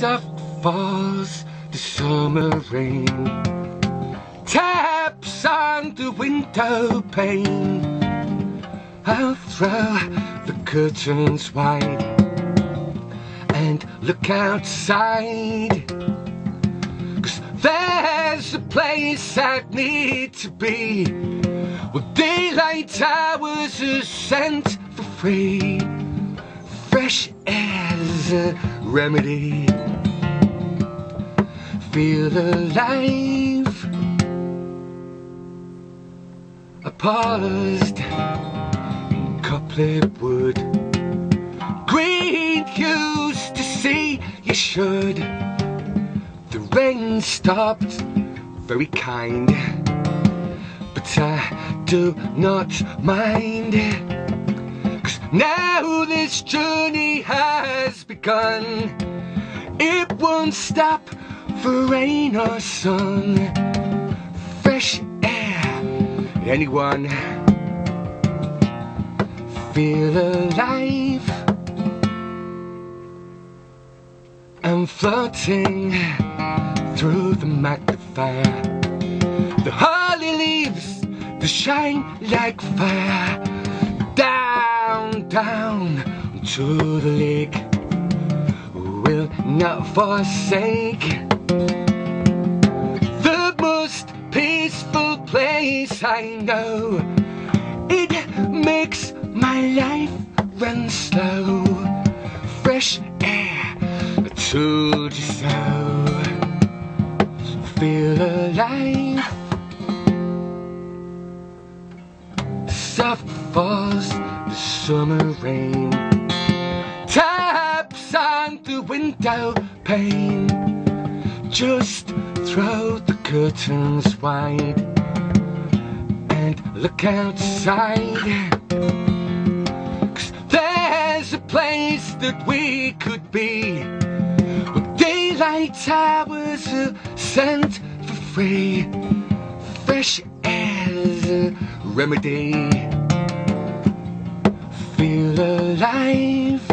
soft falls the summer rain taps on the window pane. I'll throw the curtains wide and look outside. Cause there's a place I need to be where daylight hours are sent for free. Fresh air's a remedy. Feel alive. I paused in wood. Green used to see you should. The rain stopped, very kind. But I do not mind. Cause now this journey has begun. It won't stop for rain or sun. Fresh air, anyone feel alive? I'm floating through the magnifier. The holly leaves, they shine like fire. Down, down to the lake. Will not forsake the most peaceful place I know. It makes my life run slow. Fresh air, I told you so. Feel alive. Soft falls the summer rain. Window pane. Just throw the curtains wide and look outside. Cause there's a place that we could be where daylight hours are sent for free. Fresh air's a remedy. Feel alive.